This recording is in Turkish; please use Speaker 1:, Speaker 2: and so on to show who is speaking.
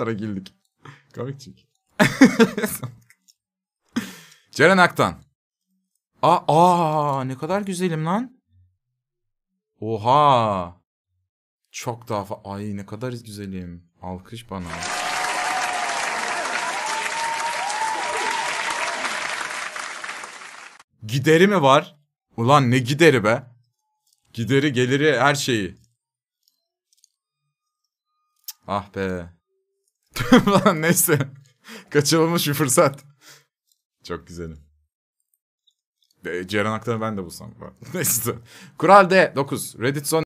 Speaker 1: Sonra güldük. Komik çünkü. Ceren Aktan. Aa, aa ne kadar güzelim lan. Oha. Çok daha fa- Ay ne kadar güzelim. Alkış bana. Gideri mi var? Ulan ne gideri be? Gideri, geliri, her şeyi. Ah be. Lan neyse. Kaçırılmış bir fırsat. Çok güzelim. E, Ceren Aktan'ı ben de bulsam. Neyse. Kural D 9. Reddit son